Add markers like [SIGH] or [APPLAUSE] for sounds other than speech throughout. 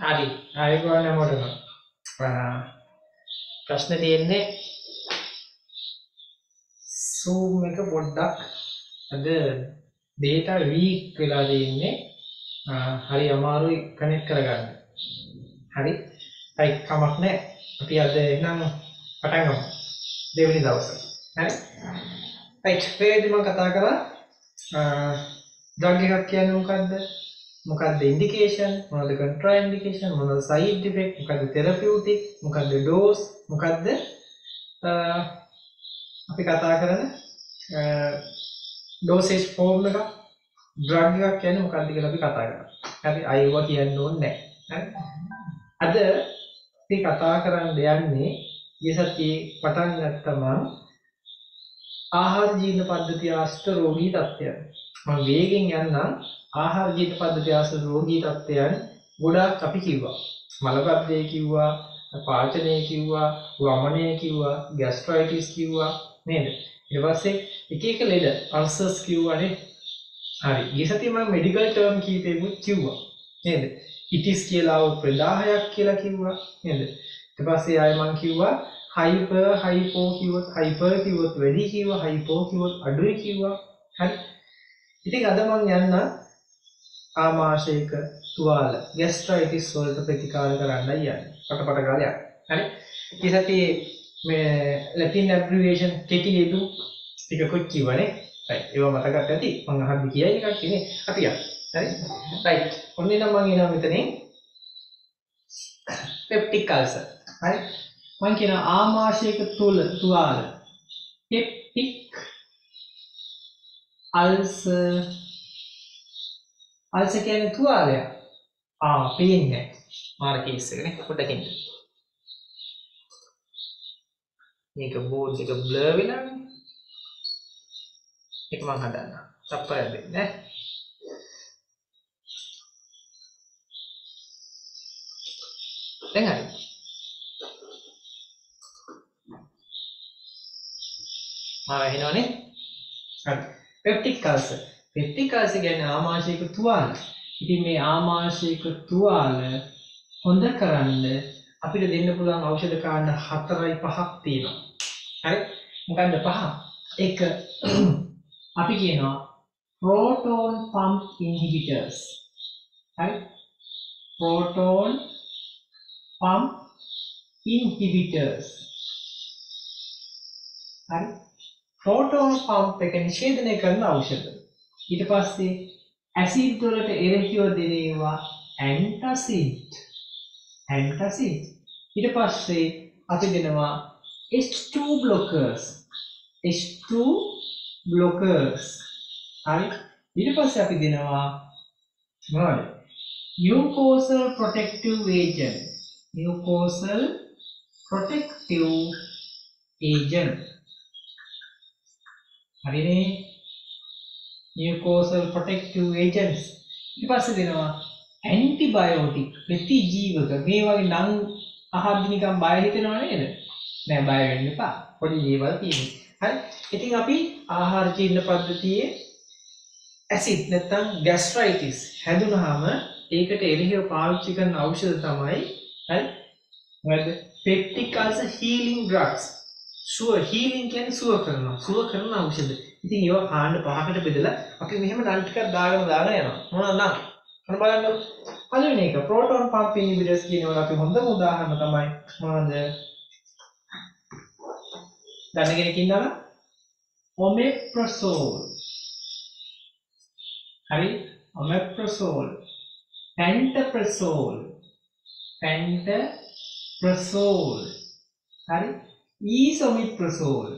හරි. හැමෝටම ආ, ප්‍රශ්න තියෙන්නේ? සූම් එක පොඩ්ඩක් අද ඩේටා වීක් වෙලා ආ, හරි අමාරුයි කනෙක්ට් කරගන්න. හරි. හරි කමක් නැහැ. අපි අද එහෙනම් පටන් ගමු. දෙවෙනි දවසේ. හරි. රයිට් මම කතා කරා. ඩ්‍රග් එකක් කියන්නේ මොකද්ද මොකක්ද ඉන්ඩිකේෂන් මොනවද කන්ට්‍රා ඉන්ඩිකේෂන් මොනවද සයිඩ් ඉෆෙක්ට් මොකද්ද තෙරපියුටික් මොකද්ද ඩෝස් මොකද්ද අ, අපි කතා කරන ඩෝසේජ් ෆෝම් එක ඩ්‍රග් එකක් කියන්නේ මොකක්ද කියලා අපි කතා කරා. හරි අයව කියන්න ඕනේ නැහැ. හරි. අද අපි කතා කරන්න යන්නේ ඊය සතියේ පටන් ගත්තම ආහාර ජීවන පද්ධතිය ආශ්‍රිත රෝගී තත්ත්වයන්. මම වේගෙන් යන්නම් ආහාර ජීවන පද්ධතිය ආශ්‍රිත රෝගී තත්ත්වයන් ගොඩාක් අපි කිව්වා. මලබද්ධය කිව්වා, පාචනය කිව්වා, වමනය කිව්වා, ગેස්ට්‍රයිටිස් කිව්වා නේද? ඊට පස්සේ එක එක ලෙඩ අල්සර්ස් කිව්වානේ. හරි. ඊ සතියේ මම මෙඩිකල් ටර්ම් කීපෙකුත් කිව්වා. නේද? ඉටිස් කියලා ප්‍රදාහයක් කියලා කිව්වා නේද? ඊට පස්සේ ආයෙ මම කිව්වා හයිපර් හයිපෝ කිව්වොත් හයිපර් කිව්වොත් වැඩි කිව්වා හයිපෝ කිව්වොත් අඩුයි කිව්වා. හරි. ඉතින් අද මම යන්න ආමාශයක තුවාල ගැස්ට්‍රයිටිස් වලට ප්‍රතිකාර කරන්නයි යන්නේ. පටපට කාලයක්. හරි. ඊ සතියේ මේ ලැටින් ඇබ්‍රිවියේෂන් කෙටි යෙදු ටිකකුත් කිව්වනේ. right. ඒවා මතකත් ඇති. මම අහද්දි කියයි එකක් ඉන්නේ. අපි යමු. හරි. right. ඔන්න නම් මම එනවා මෙතනින් පෙප්ටික් අල්සර්. හරි. මම කියන ආමාශයක තුල තුවාල පෙප්ටික් අල්සර් අල්සර් කියන්නේ තුවාලයක්. ආ පේන්නේ මාර කේස් එකනේ පොඩ්ඩක් ඉන්න. මේක බෝඩ් එක බ්ලර් වෙලානේ. ඒක මම හදන්න. තප්පරයක් දෙන්න ඈ. දැන් හරි. මාව ඇහෙනවනේ? හරි. පෙප්ටික් අල්සර්. පෙප්ටික් අල්සර් කියන්නේ ආමාශයක තුවාල. ඉතින් මේ ආමාශයක තුවාල හොඳ කරන්න අපිට දෙන්න පුළුවන් ඖෂධ කාණ්ඩ 4යි 5ක් තියෙනවා. හරි? මොකන්ද පහ? එක [CLEARS THROAT] අපි කියනවා proton pump inhibitors. හරි? proton pump inhibitors. හරි? proton pump එක නිෂේධනය කරන ඖෂධ. ඊට පස්සේ ඇසිඩ් වලට එරෙහිව දෙන ඒවා ඇන්ටසිඩ්. ඇන්ටසිඩ්. ඊට පස්සේ අපි දෙනවා H2 blockers. H2 blockers. හරි. ඊට පස්සේ අපි දෙනවා මොනවද? mucosal protective agent. mucosal protective agent. හරිනේ? Mucosal protective agents. ඊට පස්සේ දෙනවා ඇන්ටිබයෝටික් ප්‍රතිජීවක මේ වගේ නම් අහද්දි නිකන් බය හිතෙනව නේද? නෑ බය වෙන්න එපා. පොඩි දේවල් තියෙනවා. හරි. ඉතින් අපි ආහාර ජීර්ණ පද්ධතියේ ඇසිඩ් නැත්නම් ગેස්ට්‍රයිටිස් හැදුනහම ඒකට එරෙහිව පාවිච්චි කරන ඖෂධ තමයි හරි මොකද පෙප්ටික් අල්සර් හීලින් ඩ්‍රග්ස් සුව හීලින් කියන්නේ සුව කරනවා සුව කරන ඖෂධ ඉතින් ඒවා කාණ්ඩ පහකට බෙදලා අපි මෙහෙම නම් ටිකක් දාගෙන දාගෙන යනවා. මොනවද නම්? අන්න බලන්න. පළවෙනි එක ප්‍රෝටෝන් පම්ප් ඉන්හිබිටර්ස් කියනවා අපි හොඳම උදාහරණ තමයි මොනවද? දන්න කෙනෙක් ඉන්නවද? ඔමෙප්‍රසෝල් හරි? ඔමෙප්‍රසෝල් පැන්ටප්‍රසෝල් පැන්ටප්‍රසෝල් හරි? ඊසොමිප්‍රසෝල්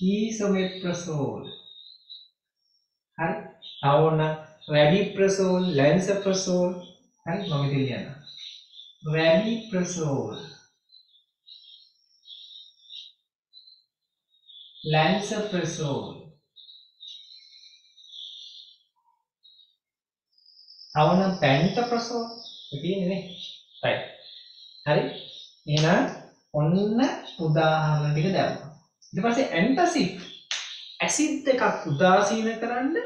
ඊසොමිප්‍රසෝල් හරි. තවන්න රැඩිප්‍රසෝල් ලැන්සප්‍රසෝල් හරි මම ඉතින් ලියන්න රැඩිප්‍රසෝල් ලැන්සප්‍රසෝල් තවනම් පැන්ට ප්‍රසෝ තියෙන්නේ නේ. හරි. එහෙනම් ඔන්න උදාහරණ ටික දැම්මා. ඊට පස්සේ ඇන්ටසිඩ් ඇසිඩ් එකක් උදාසීන කරන්න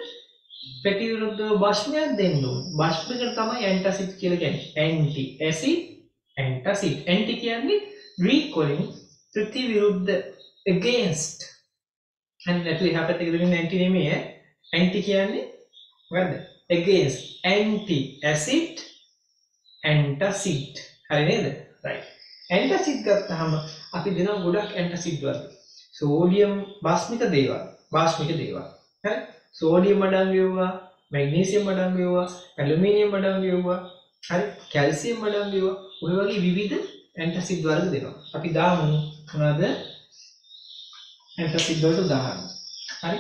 පැටි විරුද්ධව භෂ්මයක් දෙන්න ඕන. භෂ්මයකට තමයි ඇන්ටසිඩ් කියලා කියන්නේ. Anti acid antacid. ඇන්ටි කියන්නේ ග්‍රීක් වලින් ප්‍රති විරුද්ධ against. and නැතු එහා පැත්තේ දෙන්නේ ඇන්ටි නෙමෙයි ඈ. ඇන්ටි කියන්නේ වැරද? against anti acid antacid. හරි නේද? right. ඇන්ටසිඩ් ගත්තහම අපි දෙනවා ගොඩක් ඇන්ටසිඩ් වර්ග. සෝඩියම් භස්මික දේවල්. භාෂ්මික දේවල්. හරි? සෝඩියම් අඩංගු වේවා, මැග්නීසියම් අඩංගු වේවා, ඇලුමිනියම් අඩංගු වේවා, හරි? කැල්සියම් අඩංගු වේවා. ඔය වගේ විවිධ ඇන්ටසිඩ් වර්ග දෙනවා. අපි දාමු මොනවද? ඇන්ටසිඩ් වලට උදාහරණ. හරි?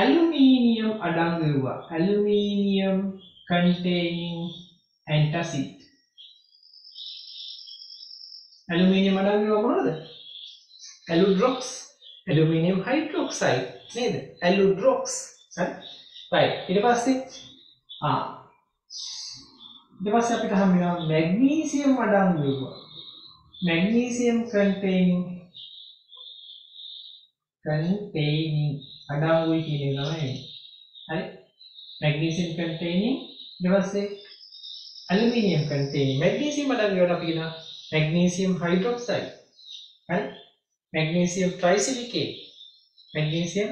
ඇලුමිනියම් අඩංගු වේවා. Aluminium containing antacid. ඇලුමිනියම් අඩංගු වේවා මොනවද? ඇලුඩ්‍රොක්ස්, ඇලුමිනියම් හයිඩ්‍රොක්සයිඩ් නේද? ඇලුඩ්‍රොක්ස්. හරි? right. ඊට පස්සේ ආ ඊට පස්සේ අපිට හම් වෙනවා මැග්නීසියම් අඩංගු වේවා. මැග්නීසියම් containing containing අඩංගුයි කියන එක තමයි හරි මැග්නීසියම් containing ඊට පස්සේ ඇලුමිනියම් containing මැග්නීසියම් අඩංගු වේවට අපි කියනවා මැග්නීසියම් හයිඩ්‍රොක්සයිඩ් හරි මැග්නීසියම් ට්‍රයිසිලිකේට් මැග්නීසියම්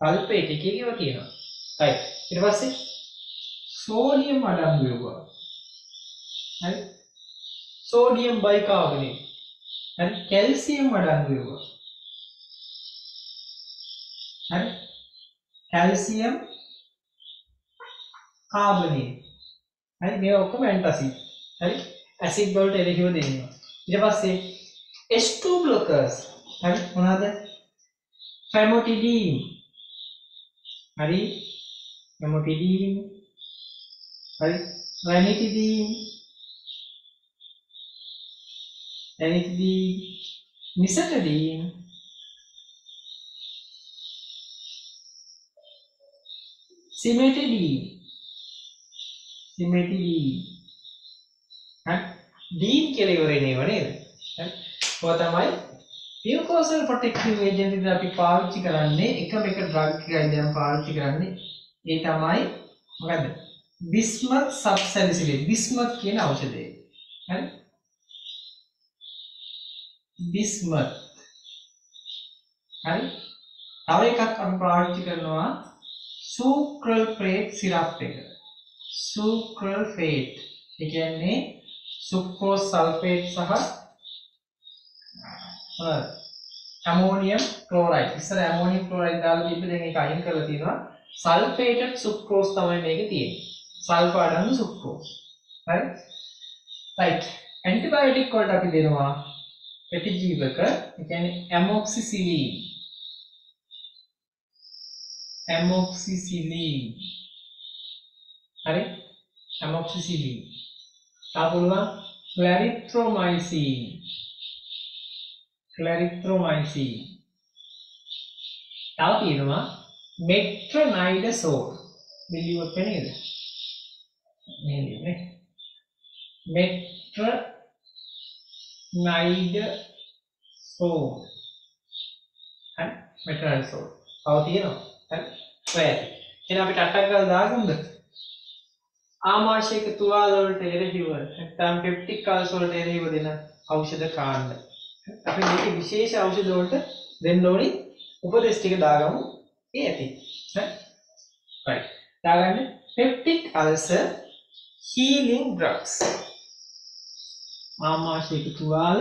සල්ෆේට් එක ඒවා කියනවා right ඊට පස්සේ සෝඩියම් අඩංගු වෙනවා හරි. Sodium bicarbonate. හරි. කැල්සියම් අඩංගු වෙනවා හරි. Calcium carbonate. හරි. මේ ඔක්කොම ඇන්ටසිඩ් හරි. ඇසිඩ් වලට එරෙහිව දෙනවා. ඊට පස්සේ H2 blockers. හරි? මොනවාද? Famotidine. හරි? Famotidine. හරි? Ranitidine. Ranitidine. Nisatidine cimetidine cimetidine හරි? ඩීන් කියලා ඉවරනේ ඒවා නේද? හරි? ඔය තමයි පියකෝසල් ප්‍රොටෙක්ටිව් ඒජන්ට් එක අපි පාවිච්චි කරන්නේ? එකම එක ඩ්‍රග් එකයි දැන් පාවිච්චි කරන්නේ. ඒ තමයි මොකද්ද? බිස්මත් සබ්සැලිසිලේට් බිස්මත් කියන ඖෂධය. හරි? බිස්මත්. හරි? තව එකක් අපි පාවිච්චි කරනවා සූක්‍රල්ෆේට් සිරප් එක. සූක්‍රල්ෆේට් ඒ කියන්නේ සුක්‍රෝස් සල්ෆේට් සහ ඇමෝනියම් ක්ලෝරයිඩ්. ඉස්සර ඇමෝනියම් ක්ලෝරයිඩ් දාලා දීප දැන් ඒක අයින් කරලා තියෙනවා. සල්ෆේටඩ් සුක්‍රෝස් තමයි මේකේ තියෙන්නේ. සල්ෆර් අඩංගු සුක්‍රෝස්. හරි? රයිට් ඇන්ටිබයොටික් වලට අපි දෙනවා ප්‍රතිජීවක ඒ කියන්නේ ඇමොක්සිසිලින් ඇමොක්සිසිලින් හරි? ඇමොක්සිසිලින් තා පුළුවන් ක්ලැරිත්‍රොමයිසින් ක්ලැරිත්‍රොමයිසින් තව තියෙනවා මෙට්‍රොනයිඩසෝල් බිලියුවත් පෙනේද මේ ලියන්නේ මෙට්‍රොනයිඩසෝල් හරි මෙට්‍රොනයිඩසෝල් තව තියෙනවා. හරි. ඔය ඇති. එහෙනම් අපිට අටක් ගාලා දාගමුද ආමාශයක තුවාල වලට එරෙහිව නැත්නම් පෙප්ටික් කල්ස් වලට එරෙහිව දෙන ඖෂධ කාණ්ඩ. අපි මේක විශේෂ ඖෂධ වලට දෙන්න ඕනි උපදෙස් ටික දාගමු. ඒ ඇති. හරි? right දාගන්න. peptic ulcer healing drugs. ආමාශයක තුවාල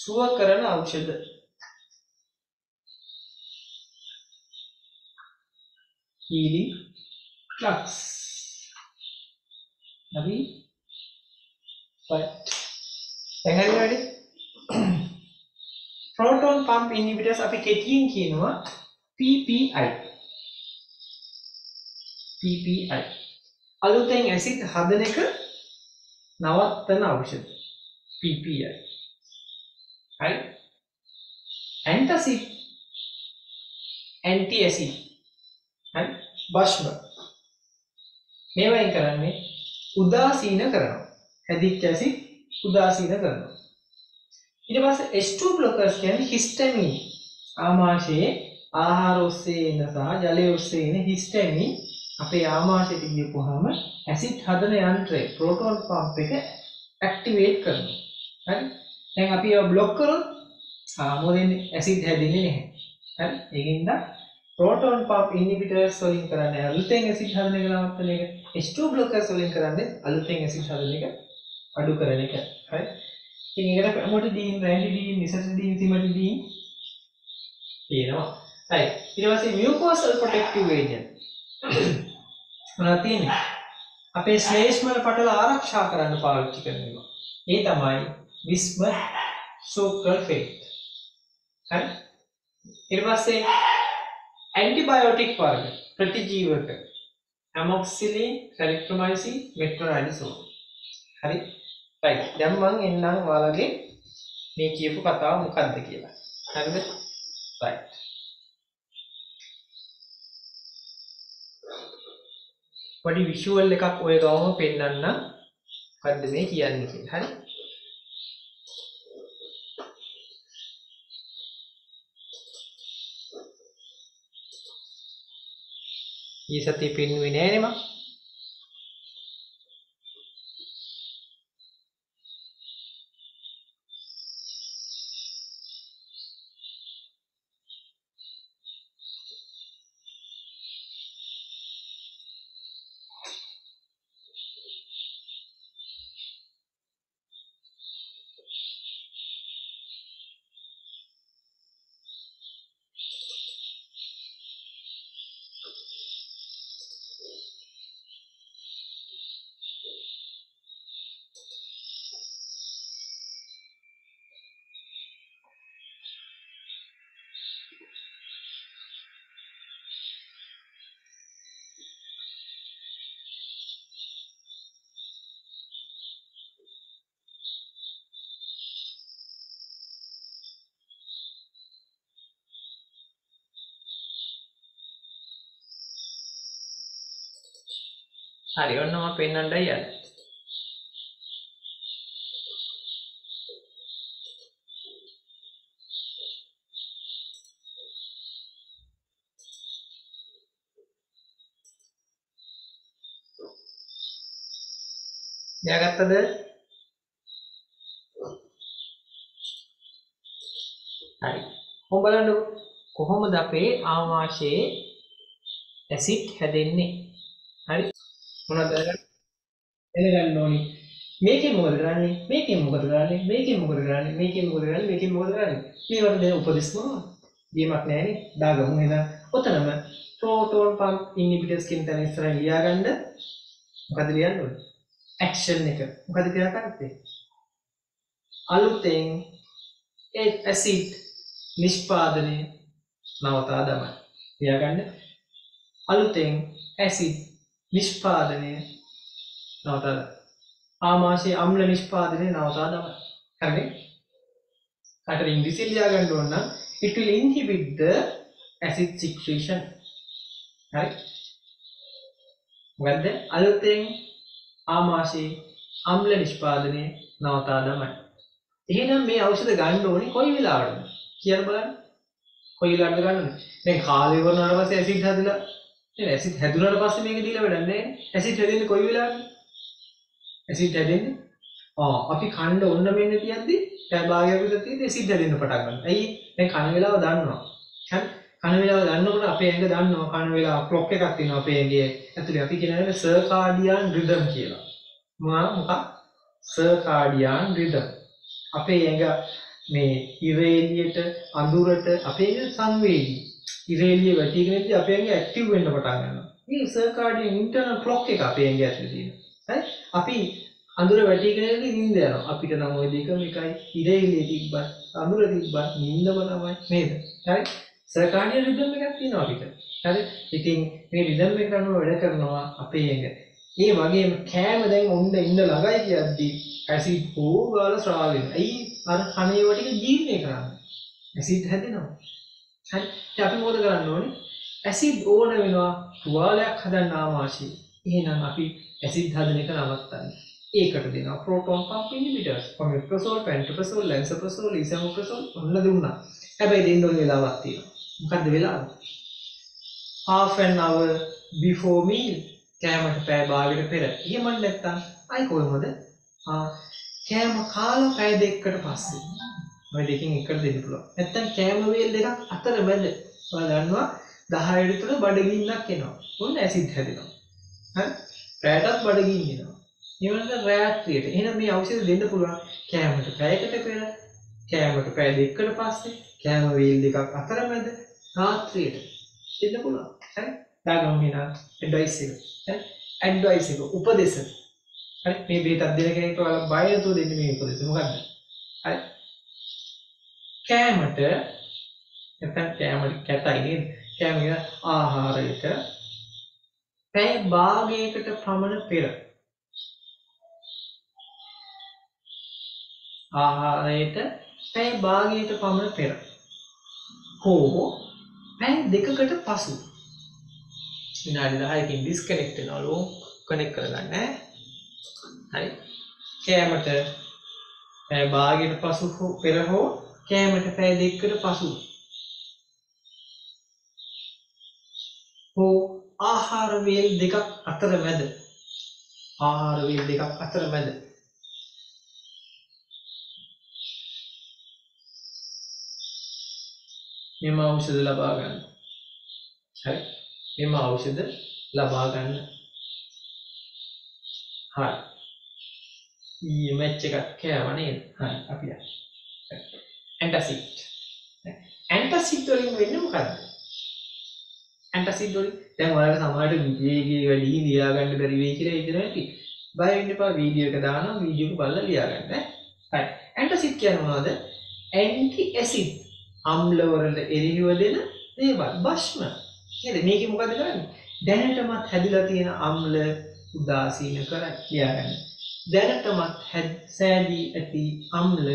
සුව කරන ඖෂධ. healing drugs. හරි right දැන් හරි වැඩි proton pump inhibitors අපි කෙටියෙන් කියනවා PPI PPI අලුතෙන් ඇසිඩ් හදන එක නවත්තන ඖෂධ. PPI හරි? ඇන්ටසිඩ්. Anti acid. හරි? භස්ම මේවයින් කරන්නේ උදාසීන කරනවා. හැදිච්ච ඇසිඩ් උදාසීන කරනවා. ඊට පස්සේ H2 blockers කියන්නේ හිස්ටමින් ආමාශයේ ආහාර ඔස්සේ එන සහ ජලය ඔස්සේ එන හිස්ටමින් අපේ ආමාශයට ගියපුවාම ඇසිඩ් හදන යන්ත්‍රය ප්‍රෝටෝන් පම්ප් එක ඇක්ටිවේට් කරනවා. හරි? දැන් අපි ඒවා බ්ලොක් කරොත් ආමෝදෙන් ඇසිඩ් හැදෙන්නේ නැහැ. හරි? ඒකින්ද ප්‍රෝටෝන් පම්ප් ඉන්හිබිටර්ස් වලින් කරන්නේ අලුතෙන් ඇසිඩ් හදන එක නවත්තන එක. H2 බ්ලොකර්ස් වලින් කරන්නේ අලුතෙන් ඇසිඩ් හදන එක අඩු කරන එක. හරි? ඉතින් ඒකට ප්‍රමෝටඩීන්, රැන්ඩිඩීන්, නිසටඩීන්, සිමටඩීන් තියෙනවා. හරි. ඊට පස්සේ මියුකෝසල් ප්‍රොටෙක්ටිව් ඒජන්ට්. මොනවද තියෙන්නේ? අපේ ශ්ලේෂ්මල පටල ආරක්ෂා කරන්න පාවිච්චි කරන ඒවා. ඒ තමයි විස්ම සුක්‍රල්ෆේට්. හරි? ඊට පස්සේ ඇන්ටිබයෝටික් වර්ග ප්‍රතිජීවක ඇමොක්සිලින්, කැලික්ටොමයිසින්, මෙට්‍රොනයිඩසෝල්. හරි? රයිට්. දැන් මම එන්නම් ඔයාලගේ මේ කියපු කතාව මොකක්ද කියලා. හරිද? රයිට්. පොඩි විෂුවල් එකක් ඔය ගාවම පෙන්වන්න මොකද්ද මේ කියන්නේ කියලා. හරි? ඊ සතිය පෙන්වුවේ නෑනේ මම. හරි ඔන්න මම පෙන්වන්නයි යන්නේ. එයාගත්තද? හරි. කොහොම බලන්නකො කොහොමද අපේ ආමාශයේ ඇසිඩ් හැදෙන්නේ? හරි. මොනවද? දැනගන්න ඕනි. මේකෙන් මොකද කරන්නේ? මේකෙන් මොකද කරන්නේ? මේකෙන් මොකද කරන්නේ? මේකෙන් මොකද කරන්නේ? මේකෙන් මොකද කරන්නේ? මේවට දැන් උපදෙස් මොනවද? ගේමක් නැහැනේ. දාගමු එහෙනම්. ඔතනම ප්‍රෝටෝන් පම්ප් ඉන්හිබිටර්ස් කියන තැන ඉස්සරහින් ලියාගන්න මොකද ලියන්න ඕනේ? ඇක්ෂන් එක. මොකද කියලා කරන්නේ අලුතෙන් ඒ ඇසිඩ් නිෂ්පාදනය නවතා දමන්න ලියාගන්න. අලුතෙන් ඇසිඩ් නිෂ්පාදනය නවතල ආමාශයේ අම්ල නිෂ්පාදනය නවතා දම හරි කට ඉංග්‍රීසි ලියාගන්න ඕන නම් it will inhibit the acid secretion. හරි? මොකද්ද? අලුතෙන් ආමාශයේ අම්ල නිෂ්පාදනය නවතා දමයි එහෙනම් මේ ඖෂධ ගන්න ඕනේ කොයි වෙලාවටද? කියන්න බලන්න. කොයි වෙලාවටද ගන්න ඕනේ දැන් කාලය ඉවරනාට පස්සේ ඇසිඩ් හදලා ඇසිත් හැදුනට පස්සේ මේක දීලා වැඩක් නැහැ. ඇසිඩ් හැදෙන්නේ කොයි වෙලාවකද ඇසිඩ් හැදෙන්නේ? ආ අපි කන්න ඔන්න මෙන්න තියද්දි පැය භාගයක් විතර තියෙද්දි ඇසිඩ් හැදෙන්න පටන් ගන්නවා. ඇයි? දැන් කන වෙලාව දන්නවා. හරි? කන වෙලාව දන්නකොට අපේ ඇඟ දන්නවා කන වෙලාව. ක්ලොක් එකක් තියෙනවා අපේ ඇඟේ ඇතුලේ. අපි කියනවා සර්කාඩියන් රිදම් කියලා. මොනවා මොකක්? සර්කාඩියන් රිදම් අපේ ඇඟ මේ ඉරේලියට අඳුරට අපේ සංවේදී. ඉරේලිය වැටිගෙනදී අපේ ඇඟ ඇක්ටිව් වෙන්න පටන් ගන්නවා. මේ සර්කාඩියන් ඉන්ටර්නල් ක්ලොක් එක අපේ ඇඟ ඇතුලේ තියෙනවා. හරි? අපි අඳුර වැටිගෙනදී නිින්ද යනවා. අපිට නම් ওই දෙකම එකයි. ඉරේලිය තිබ්බත් අඳුර තිබ්බත් නිින්දම තමයි නේද? හරි? සර්කාඩියන් රිද්ම් එකක් තියෙනවා අපිට. හරි? ඉතින් මේ රිද්ම් එක අනුව වැඩ කරනවා අපේ ඇඟ. ඒ වගේම කෑම දැන් ඔන්න ඉන්න ළඟයි කියද්දී ඇසිඩ් හොගාල ස්‍රාව වෙනවා. ඇයි අර කණේ වටික ජීර්ණය කරන්නේ? ඇසිඩ් හැදෙනවා. හරි. අපි මොකද කරන්න ඕනේ? ඇසිඩ් ඕන වෙනවා තුවාලයක් හදන්න ආමාශයේ එහෙනම් අපි ඇසිඩ් හදන එක නවත්තන්න. ඒකට දෙනවා ප්‍රෝටෝන් පම්ප් ඉන්හිබිටර්ස් ඔමෙප්‍රසෝල් පෙන්ටෝප්‍රසෝල් ලැන්සෝප්‍රසෝල් ඉසමෝප්‍රසෝල් ඔන්න දුන්නා. හැබැයි දෙන්න ඕන වෙලාවක් තියෙනවා. මොකද්ද වෙලාව half an hour before meal. කෑමට පෑ භාගයට පෙර. එහෙම නැත්තම් අයි කොහොමද? ආ කෑම කාලා පැය දෙකකට පස්සේ. ඔය දෙකින් එකට දෙන්න පුළුවන්. නැත්තම් කෑම වේල් දෙකක් අතර මැද ඔයාලා දන්නවා. 10 විතර බඩගින්නක් එනවා. ඔන්න ඇසිඩ් හැදෙනවා. හරි? රැයටත් බඩගින්න එනවා. ඒවලට රාත්‍රියට. එහෙනම් මේ ඖෂධ දෙන්න පුළුවන් කෑමට පැයකට පෙර? කෑමට පැය දෙකකට පස්සේ? කෑම වේල් දෙකක් අතර මැද රාත්‍රියට දෙන්න පුළුවන්. හරි? දාගමු එහෙනම් ඇඩ්වයිස් එක. හරි? ඇඩ්වයිස් එක. උපදෙස. හරි? මේ බේතක් දෙන කෙනෙක්ට ඔයාලා බය නැතුව දෙන්න මේ උපදෙස. මොකද්ද? හරි? කෑමට නැත්නම් කෑමට කැතයි නේද? කෑම කියන ආහාරයට පැය භාගයකට පමණ පෙර. ආහාරයට පැය භාගයට පමණ පෙර. හෝ පැය දෙකකට පසු. විනාඩි 10කින් ඩිස්කනෙක්ට් වෙනවලු. කනෙක්ට් කරගන්න. ඈ. හරි. කෑමට පැය භාගයට පසු හෝ පෙර හෝ කෑමට පැය දෙකකට පසු හෝ ආහාර වේල් දෙකක් අතර මැද ආහාර වේල් දෙකක් අතර මැද මෙම ඖෂධ ලබා ගන්න. හරි. මෙම ඖෂධ ලබා ගන්න. හරි. ඊයේ මැච් එකක් කෑවා නේද? හරි අපි යන්න. ඇන්ටසිඩ්. ඇන්ටසිඩ් වලින් වෙන්නේ මොකද්ද? ඇන්ටසිඩ් වලින් දැන් ඔයාලට සමහරට විවේකී වැඩි ලියා ගන්න බැරි වෙයි කියලා හිතනවා ඇති. බය වෙන්න එපා වීඩියෝ එක දානවා වීඩියෝ එක බලලා ලියා ගන්න ඈ. හරි. ඇන්ටසිඩ් කියන්නේ මොනවද? ඇන්ටි ඇසිඩ් අම්ලවරට එරෙහිව දෙන දේවල් භෂ්ම නේද මේක මොකද කරන්නේ දැනටමත් හැදිලා තියෙන අම්ල උදාසීන කරයි ලියාගන්න දැනටමත් සෑදී ඇති අම්ල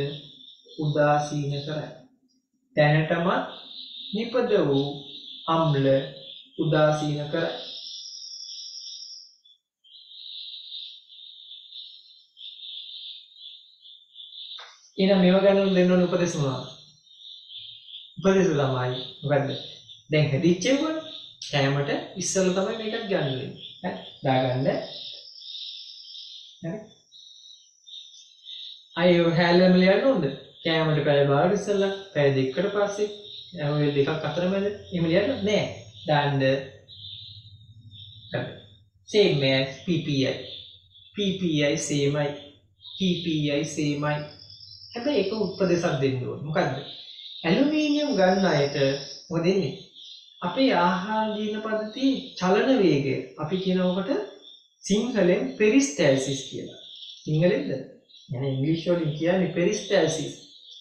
උදාසීන කරයි දැනටමත් නිපද වූ අම්ල උදාසීන කරයි එහෙනම් මේව ගැන දෙන්න ඕන උපදෙස් මොනවද? උපදෙස් ළමයි මොකද්ද? දැන් හැදිච්ච ඒවා කෑමට ඉස්සෙල්ලා තමයි මේකත් ගන්න වෙන්නේ. හරි දාගන්න. හරි. අයියෝ හැලෙම ලියන්න ඕනද? කෑමට පැය භාග ඉස්සෙල්ලා පැය දෙකකට පස්සේ ඔය දෙකක් අතර මැද එහෙම ලියන්න නෑ දාන්න same as PPI PPI සේමයි PPI සේමයි හැබැයි ඒක උපදේශක් දෙන්න ඕනේ මොකද්ද ඇලුමීනියම් ගන්න අයට මොකද වෙන්නේ? අපේ ආහාර ජීර්ණ පද්ධතියේ චලන වේගය අපි කියනකොට සිංහලෙන් පෙරිස්ටැල්සිස් කියලා. සිංහලෙන්ද? يعني ඉංග්‍රීසි වලින් කියන්නේ පෙරිස්ටැල්සිස්.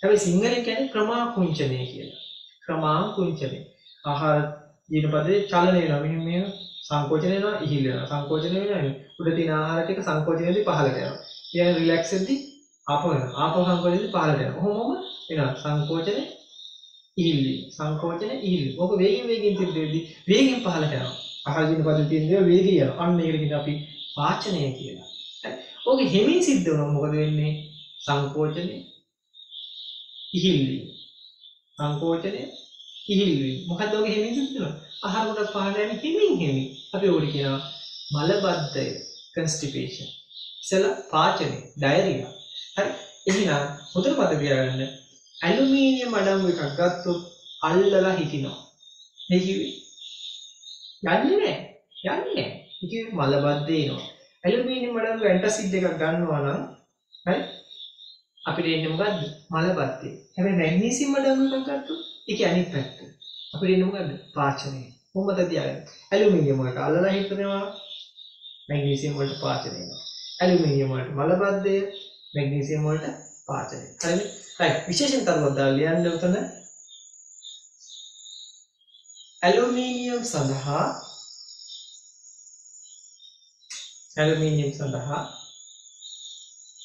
හැබැයි සිංහලෙන් කියන්නේ ක්‍රමාකුංචනය කියලා. ක්‍රමාකුංචනය. ආහාර ජීර්ණ පද්ධතියේ චලන වෙනවා. මෙහෙම මෙහෙම සංකෝචන වෙනවා, ඉහිල් වෙනවා. සංකෝචන වෙනවා. උඩ තියෙන ආහාර ටික සංකෝචනයේදී පහළට යනවා. කියන්නේ රිලැක්ස් වෙද්දී ආපහු වෙනවා. ආපහු සංකෝචනයේදී පහළට යනවා. කොහොමම එනවා. සංකෝචනේ ඉහිල්ලි සංකෝචන ඉහිල්ලි. ඕක වේගෙන් වේගෙන් සිද්ධ වෙද්දී වේගෙන් පහළට යනවා. අහගෙන පද්ධතියෙන් දේව වේගය යනවා. අන්න ඒකට කියන අපි පාචනය කියලා. හරි. ඕක හිමින් සිද්ධ වුණොත් මොකද වෙන්නේ? සංකෝචනේ ඉහිල්ලි. සංකෝචනේ ඉහිල්ලි. මොකද ඕක හිමින් සිද්ධ වෙනවා? ආහාර කොට පහළ යන්නේ හිමින් හිමින්. අපි ඕකට කියනවා මලබද්ධය constipation. ඉතල පාචනය diarrhea. හරි. එහෙනම් හොඳට මතක තියාගන්න ඇලුමීනියම් අඩංගු එකක් ගත්තොත් අල්ලලා හිටිනවා. මේ කිව්වේ යන්නේ නැහැ. යන්නේ නැහැ. ඒ කිව්වේ මලබද්දේ එනවා. ඇලුමීනියම් අඩංගු ඇන්ටසිඩ් එකක් ගන්නවා නම් හරි අපිට එන්නේ මොකද්ද? මලබද්දේ. හැබැයි මැග්නීසියම් අඩංගු එකක් ගත්තොත් ඒකේ අනිත් පැත්ත. අපිට එන්නේ මොකද්ද? පාචනය. කොහොමද තියාගන්නේ? ඇලුමිනියම් වලට අල්ලලා හිටනවා. මැග්නීසියම් වලට පාචනය වෙනවා. ඇලුමිනියම් වලට මලබද්දය, මැග්නීසියම් වලට පාචනය. හරිද? හරි විශේෂයෙන් තරුවක් දාලා ලියන්න උතන ඇලුමිනියම් සඳහා ඇලුමිනියම් සඳහා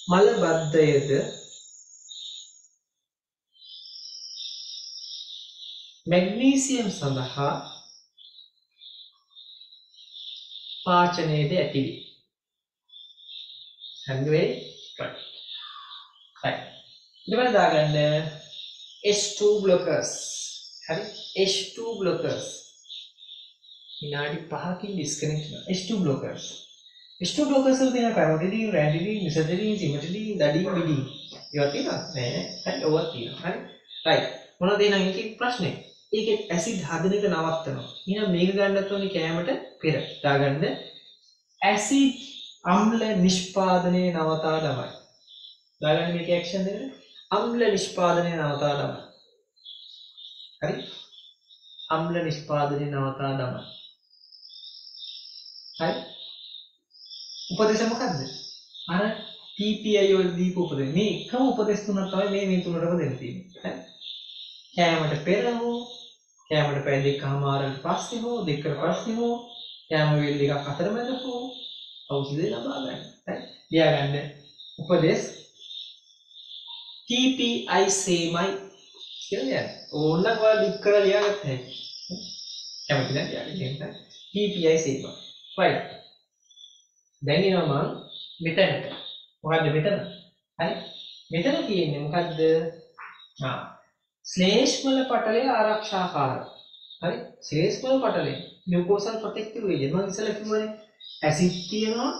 මල මැග්නීසියම් සඳහා පාචනයේද ඇතිවේ. හරිද? right. right. ඊට දාගන්න H2 blockers. හරි? H2 blockers. විනාඩි 5කින් ඩිස්කනෙක්ට් වෙනවා H2 blockers. H2 blockers වල තියෙන පැරොටිඩින් රැන්ඩිඩින් නිසඩින් සිමටිඩින් දඩින් මිඩින් ඒවා තියෙනවා නෑ. හරි ඔවත් තියෙනවා. හරි? රයිට් මොනවද එහෙනම් ඒකේ ප්‍රශ්නේ? ඒකේ ඇසිඩ් හදන එක නවත්තනවා. එහෙනම් මේක ගන්නත් ඕනේ කෑමට පෙර දාගන්න. ඇසිඩ් අම්ල නිෂ්පාදනය නවතා දමයි දාගන්න මේක ඇක්ෂන් දෙන්න අම්ල නිෂ්පාදනය නවතා දමයි හරි? අම්ල නිෂ්පාදනය නවතා දමයි හරි? උපදේශ මොකක්ද අර TPI වල දීපු උපදේශ මේ එකම උපදේශ තුනක් තමයි මේ මේ තුනටම දෙන්න තියෙන්නේ. හරි? කෑමට පෙර හෝ කෑමට පැය දෙකමාරකට පස්සේ හෝ දෙකකට පස්සේ හෝ කෑම වේල් දෙකක් අතරමැද හෝ ඖෂධය ලබා ගන්න. හරි. ලියා ගන්න. උපදේශ TPI සේමයි කියලා ලියන්න. ඕනනම් ඔයාලා ලික් කරලා ලියාගත්ත හැකි. කැමති නම් ලියාගන්න. TPI සේමයි. right. දැන් එනවා මම මෙතනට. මොකද්ද මෙතන? හරි. මෙතන තියෙන්නේ මොකද්ද? ආ ශ්ලේෂ්මල පටලය ආරක්ෂාකාර. හරි. ශ්ලේෂ්මල පටලය නියුකෝසල් ප්‍රොටෙක්ටිව් ඒජන්ට් මම ඉස්සෙල්ලා කිව්වනේ ඇසිඩ් තියෙනවා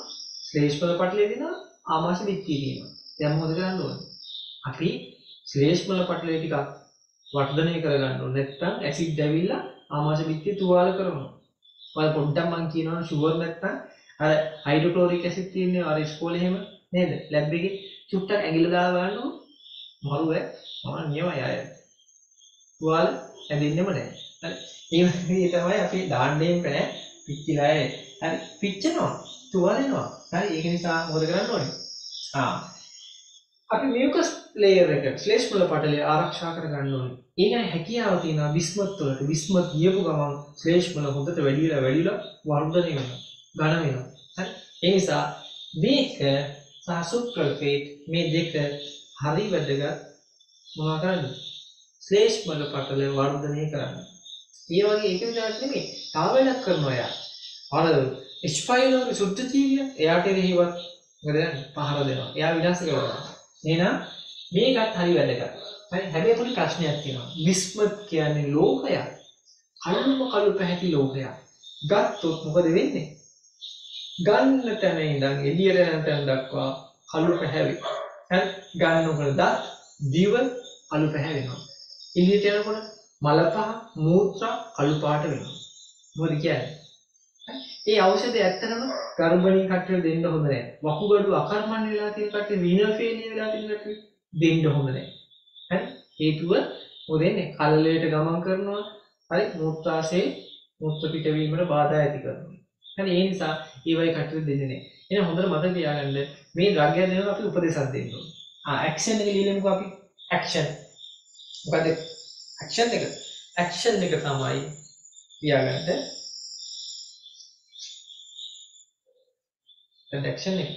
ශ්ලේෂ්මල පටලය තියෙනවා ආමාශය බිත්තිය තියෙනවා. දැන් මොකද කරන්න ඕනේ? අපි ශ්ලේෂ්මල පටලය ටිකක් වර්ධනය කරගන්න ඕනේ. නැත්නම් ඇසිඩ් ඇවිල්ලා ආමාශය බිත්තිය තුවාල කරනවා. ඔයාලා පොඩ්ඩක් මම කියනවා ෂුවර් නැත්නම් අර හයිඩ්‍රොක්ලෝරික් ඇසිඩ් තියෙන්නේ අර ඉස්කෝලේ එහෙම නේද? ලැබ් එකේ චුට්ටක් ඇඟිල්ල දාලා බලන්නකො. මරුව මම නියමයි අය. තුවාල ඇඳින්නෙම නැහැ. හරි. ඒ වගේ තමයි අපි දාන්නේම නැහැ. පිච්චිලා හරි. පිච්චෙනවා. තුවාලෙනවා හරි. ඒක නිසා මොකද කරන්න ඕනේ? ආ. අපි මියුකස් ලේයර් එක ශ්ලේෂ්මල පටලය ආරක්ෂා කරගන්න ඕනේ. ඒකයි හැකියාව තියෙනවා විස්මත් වලට. විස්මත් ගියපු ගමන් ශ්ලේෂ්මල හොඳට වැඩිලා වැඩිලා වර්ධනය වෙනවා. ඝන වෙනවා. හරි. ඒ නිසා මේක සහ සුප්‍රෆේට් මේ දෙක හරි වැදගත් මොනවා කරන්නේ? ශ්ලේෂ්මල පටලය වර්ධනය කරන්න ඒ වගේ ඒක විතරක් නෙමෙයි තව වැඩක් කරනවා යා අර H5 සුද්ධ ජීවිය එයාට එරෙහිවත් මොකද පහර දෙනවා. එයා විනාශ කරනවා. එහෙනම් මේකත් හරි වැදගත්. හරි හැබැයි පොඩි ප්‍රශ්නයක් තියෙනවා. විස්මත් කියන්නේ ලෝකයක්. කළුම කළු පැහැති ලෝකයක්. ගත්තොත් මොකද වෙන්නේ? ගන්න තැන ඉඳන් එළියට යන තැන දක්වා කළු පැහැවි. හරි ගන්නකොට දත් දිව කළු පැහැවෙනවා. එළියට යනකොට මල පහ මූත්‍රා කළු පාට වෙනවා. මොකද කියන්නේ? ඒ ඖෂධය ඇත්තටම ගර්භණී කට්ටියට දෙන්න හොඳ නැහැ. වකුගඩු අකර්මණ්‍ය වෙලා තියෙන කට්ටිය රීනල් ෆේලියර් වෙලා තියෙන කට්ටිය දෙන්න හොඳ නැහැ. හරි? හේතුව මොදෙන්නේ කල්ලයට ගමන් කරනවා. හරි? මූත්‍රාශයේ මූත්‍ර පිටවීමට බාධා ඇති කරනවා. හරි? ඒ නිසා ඒ වගේ කට්ටියට දෙන්නේ නැහැ. එහෙනම් හොඳට මතක තියාගන්න මේ ඩ්‍රග් එක දෙනවා අපි උපදේශයක් දෙන්න ඕනේ. ආ ඇක්ෂන් එක ලියලමුකෝ අපි. ඇක්ෂන්. මොකද ඇක්ෂන් එක? ඇක්ෂන් එක තමයි තියාගන්න. ඇක්ෂන් එක.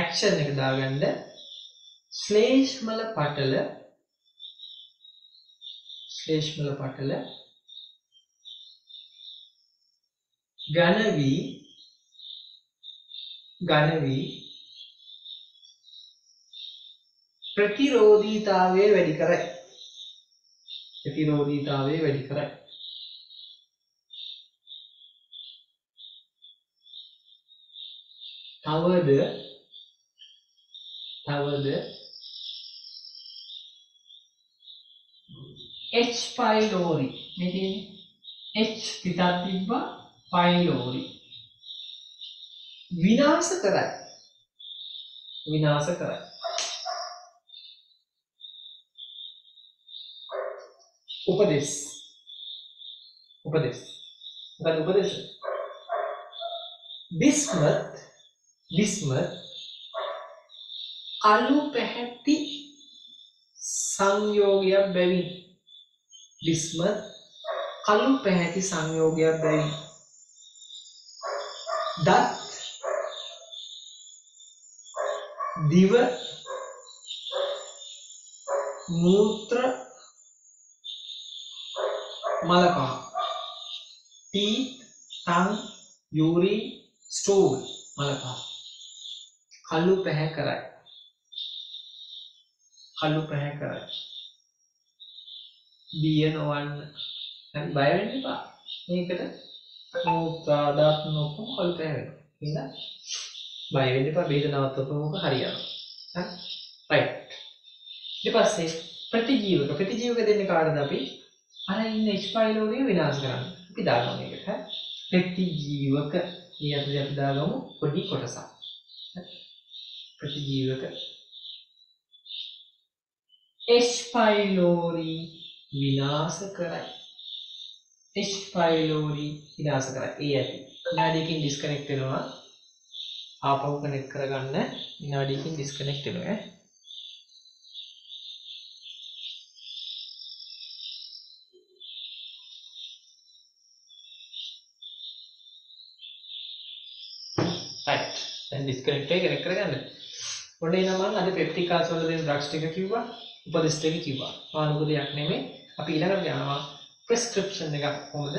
ඇක්ෂන් එක දාගන්න. ශ්ලේෂ්මල පටල. ශ්ලේෂ්මල පටල. ගණවී ගණවී ප්‍රතිරෝධීතාවය වැඩි කරයි. ප්‍රතිරෝධීතාවය වැඩි කරයි. තවද තවද H පයිලෝරි මේ තියෙන්නේ H පිටත් තිබ්බා පයිලෝරි විනාශ කරයි. විනාශ කරයි. උපදෙස් උපදෙස් මොකද උපදේශ බිස්මත් විස්මත් අලු පැහැති සංයෝගයක් බැවින් විස්මත් කළු පැහැති සංයෝගයක් බැවින් දත් දිව මූත්‍ර මලපහ තී තන් යූරී ස්ටෝල් මලපහ කළු පැහැ කරයි. කළු පැහැ කරයි. බිය නොවන්න. හරි බය වෙන්න එපා. මේකට උපාදාත්ම ඔක්කොම කල්පය වෙනවා. එහෙනම් බය වෙන්න එපා වේදනාවත් ඔක්කොම හරියනවා. හරි. රයිට්. ඊට පස්සේ ප්‍රතිජීවක ප්‍රතිජීවක දෙන්නේ කාටද අපි? අර ඉන්න H පයිලෝරිය විනාශ කරන්න. අපි දාගමු මේකට. හරි. ප්‍රතිජීවක ඊයදී අපි දාගමු පොඩි කොටසක්. ප්‍රතිජීවක H පයිලෝරි විනාශ කරයි. H පයිලෝරි විනාශ කරයි. ඒ ඇති. විනාඩියකින් ඩිස්කනෙක්ට් වෙනවා. ආපහු කනෙක්ට් කරගන්න විනාඩියකින් ඩිස්කනෙක්ට් වෙනවා ඈ. right දැන් ඩිස්කනෙක්ට් එක කනෙක්ට් කරගන්න. ඔන්න එනවා මම අද පෙප්ටික් ආස් වල දෙන ඩ්‍රග්ස් ටික කිව්වා. උපදෙස් ටික කිව්වා. ආනුක දෙයක් නෙමෙයි. අපි ඊළඟට යනවා ප්‍රෙස්ක්‍රිප්ෂන් එකක් කොහොමද